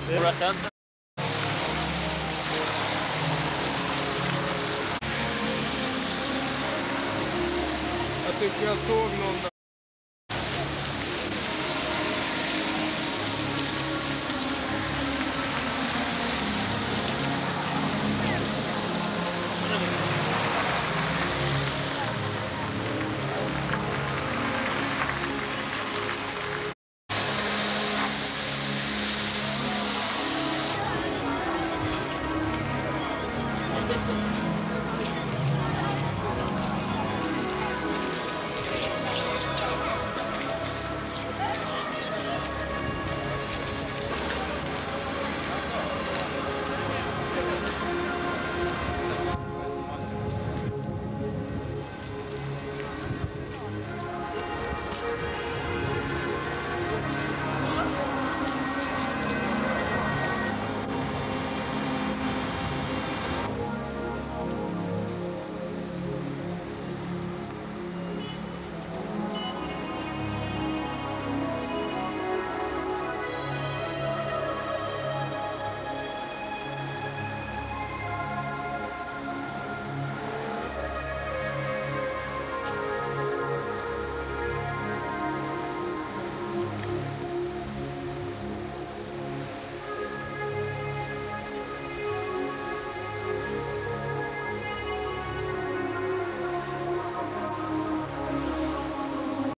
Stora Center. Jag tycker jag såg någon